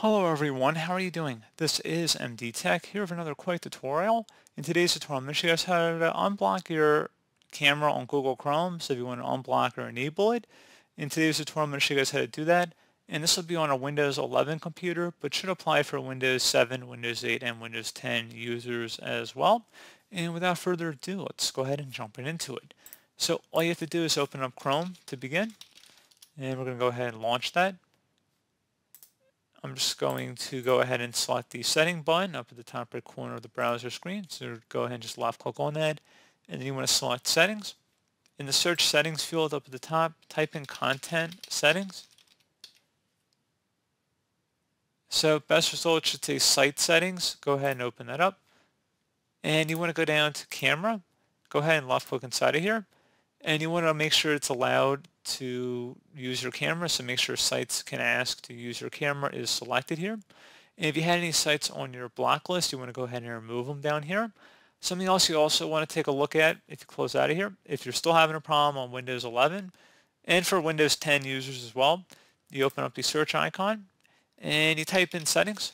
Hello everyone, how are you doing? This is MD Tech here with another quick tutorial. In today's tutorial, I'm going to show you guys how to uh, unblock your camera on Google Chrome, so if you want to unblock or enable it. In today's tutorial, I'm going to show you guys how to do that, and this will be on a Windows 11 computer, but should apply for Windows 7, Windows 8, and Windows 10 users as well. And without further ado, let's go ahead and jump right into it. So all you have to do is open up Chrome to begin, and we're going to go ahead and launch that. I'm just going to go ahead and select the setting button up at the top right corner of the browser screen. So go ahead and just left click on that. And then you want to select settings. In the search settings field up at the top, type in content settings. So best result should say site settings. Go ahead and open that up. And you want to go down to camera. Go ahead and left click inside of here. And you want to make sure it's allowed to use your camera, so make sure sites can ask to use your camera is selected here. And if you had any sites on your block list, you want to go ahead and remove them down here. Something else you also want to take a look at if you close out of here, if you're still having a problem on Windows 11 and for Windows 10 users as well, you open up the search icon and you type in settings.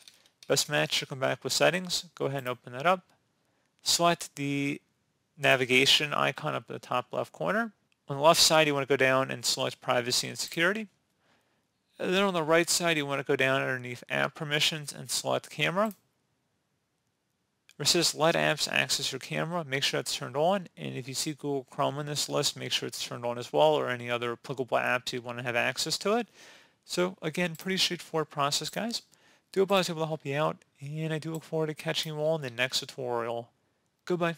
Best match should come back with settings. Go ahead and open that up. Select the navigation icon up at the top left corner on the left side, you want to go down and select Privacy and Security. And then on the right side, you want to go down underneath App Permissions and select Camera. Where it says Let Apps Access Your Camera, make sure that's turned on. And if you see Google Chrome in this list, make sure it's turned on as well, or any other applicable apps you want to have access to it. So again, pretty straightforward process, guys. Do hope I was able to help you out, and I do look forward to catching you all in the next tutorial. Goodbye.